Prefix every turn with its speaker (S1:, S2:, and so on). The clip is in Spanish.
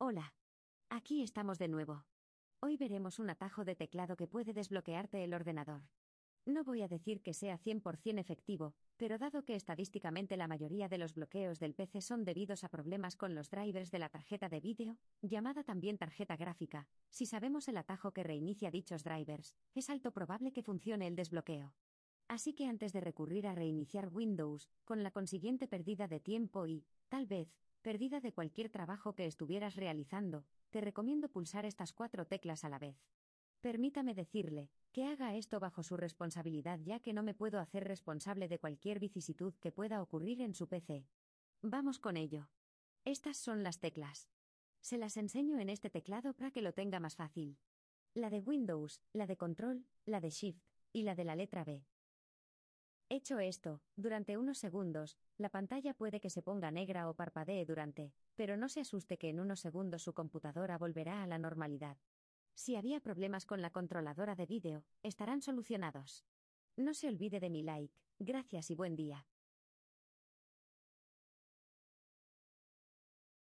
S1: Hola. Aquí estamos de nuevo. Hoy veremos un atajo de teclado que puede desbloquearte el ordenador. No voy a decir que sea 100% efectivo, pero dado que estadísticamente la mayoría de los bloqueos del PC son debidos a problemas con los drivers de la tarjeta de vídeo, llamada también tarjeta gráfica, si sabemos el atajo que reinicia dichos drivers, es alto probable que funcione el desbloqueo. Así que antes de recurrir a reiniciar Windows, con la consiguiente pérdida de tiempo y, tal vez, pérdida de cualquier trabajo que estuvieras realizando, te recomiendo pulsar estas cuatro teclas a la vez. Permítame decirle, que haga esto bajo su responsabilidad ya que no me puedo hacer responsable de cualquier vicisitud que pueda ocurrir en su PC. Vamos con ello. Estas son las teclas. Se las enseño en este teclado para que lo tenga más fácil. La de Windows, la de Control, la de Shift, y la de la letra B. Hecho esto, durante unos segundos, la pantalla puede que se ponga negra o parpadee durante, pero no se asuste que en unos segundos su computadora volverá a la normalidad. Si había problemas con la controladora de vídeo, estarán solucionados. No se olvide de mi like, gracias y buen día.